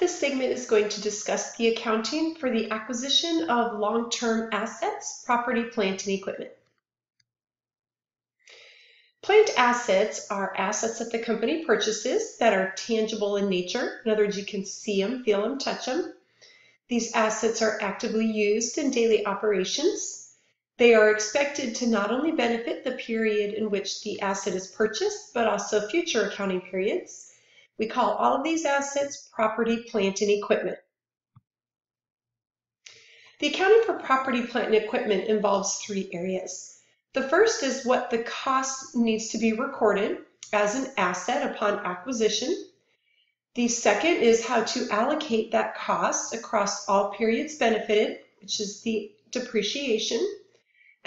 This segment is going to discuss the accounting for the acquisition of long-term assets, property, plant, and equipment. Plant assets are assets that the company purchases that are tangible in nature. In other words, you can see them, feel them, touch them. These assets are actively used in daily operations. They are expected to not only benefit the period in which the asset is purchased, but also future accounting periods. We call all of these assets property, plant, and equipment. The accounting for property, plant, and equipment involves three areas. The first is what the cost needs to be recorded as an asset upon acquisition. The second is how to allocate that cost across all periods benefited, which is the depreciation,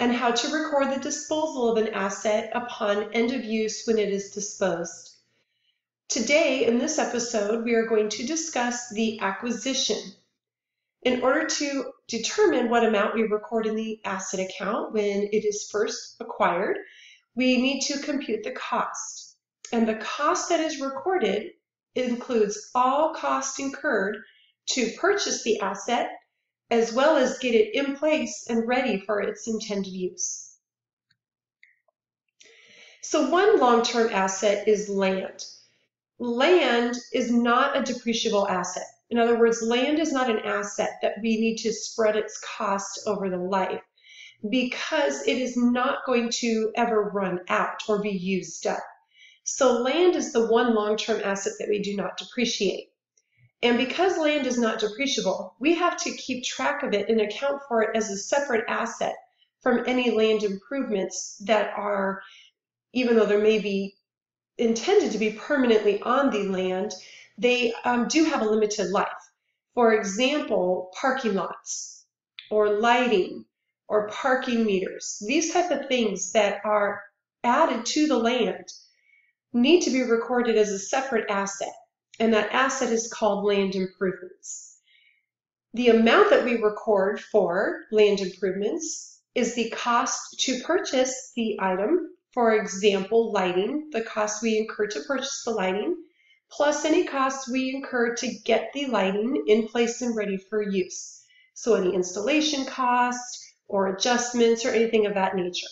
and how to record the disposal of an asset upon end of use when it is disposed. Today, in this episode, we are going to discuss the acquisition. In order to determine what amount we record in the asset account when it is first acquired, we need to compute the cost. And the cost that is recorded includes all costs incurred to purchase the asset as well as get it in place and ready for its intended use. So one long-term asset is land land is not a depreciable asset. In other words, land is not an asset that we need to spread its cost over the life because it is not going to ever run out or be used up. So land is the one long-term asset that we do not depreciate. And because land is not depreciable, we have to keep track of it and account for it as a separate asset from any land improvements that are, even though there may be intended to be permanently on the land, they um, do have a limited life. For example, parking lots or lighting or parking meters, these type of things that are added to the land need to be recorded as a separate asset, and that asset is called land improvements. The amount that we record for land improvements is the cost to purchase the item for example, lighting, the cost we incur to purchase the lighting, plus any costs we incur to get the lighting in place and ready for use. So any installation costs or adjustments or anything of that nature.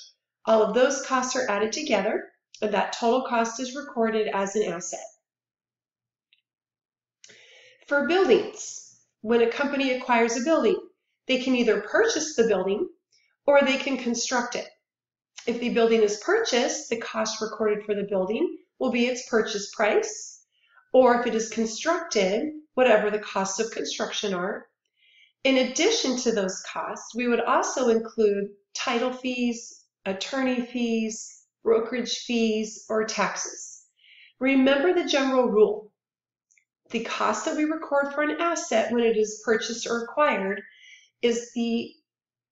All of those costs are added together and that total cost is recorded as an asset. For buildings, when a company acquires a building, they can either purchase the building or they can construct it. If the building is purchased, the cost recorded for the building will be its purchase price, or if it is constructed, whatever the costs of construction are. In addition to those costs, we would also include title fees, attorney fees, brokerage fees, or taxes. Remember the general rule. The cost that we record for an asset when it is purchased or acquired is the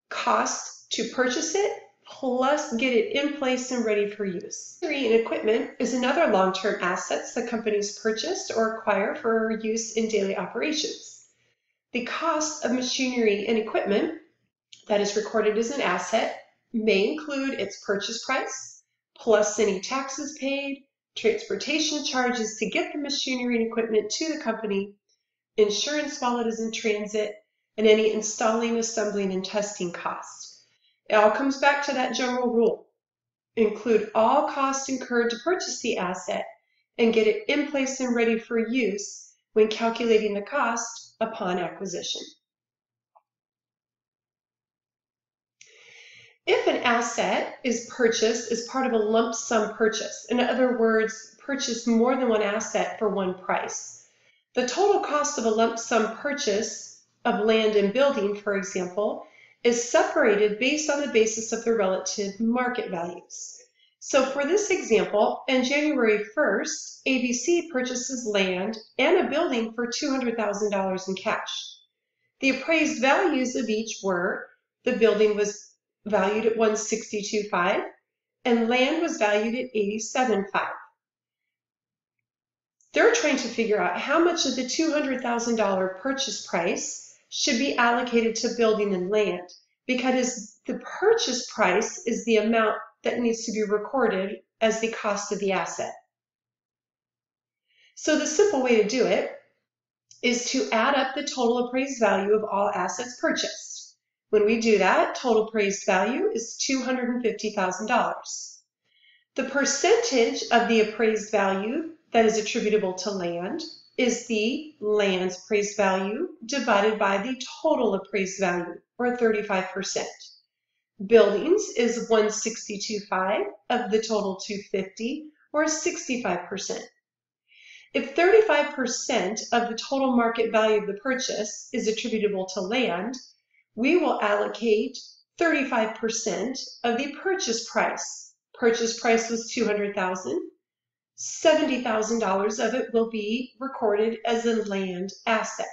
cost to purchase it plus get it in place and ready for use. Machinery and equipment is another long-term assets that companies purchase or acquire for use in daily operations. The cost of machinery and equipment that is recorded as an asset may include its purchase price, plus any taxes paid, transportation charges to get the machinery and equipment to the company, insurance while it is in transit, and any installing, assembling, and testing costs. It all comes back to that general rule. Include all costs incurred to purchase the asset and get it in place and ready for use when calculating the cost upon acquisition. If an asset is purchased as part of a lump sum purchase, in other words, purchase more than one asset for one price, the total cost of a lump sum purchase of land and building, for example, is separated based on the basis of the relative market values. So for this example, on January 1st, ABC purchases land and a building for $200,000 in cash. The appraised values of each were the building was valued at 162.5 and land was valued at 87.5. They're trying to figure out how much of the $200,000 purchase price should be allocated to building and land because the purchase price is the amount that needs to be recorded as the cost of the asset. So the simple way to do it is to add up the total appraised value of all assets purchased. When we do that, total appraised value is $250,000. The percentage of the appraised value that is attributable to land is the land's appraised value divided by the total appraised value, or 35%. Buildings is 162.5 of the total 250, or 65%. If 35% of the total market value of the purchase is attributable to land, we will allocate 35% of the purchase price. Purchase price was 200,000. $70,000 of it will be recorded as a land asset.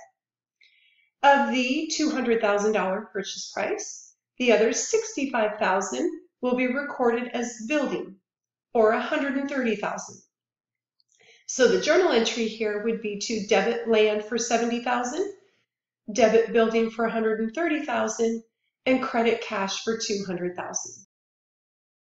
Of the $200,000 purchase price, the other 65,000 will be recorded as building or 130,000. So the journal entry here would be to debit land for 70,000, debit building for 130,000, and credit cash for 200,000.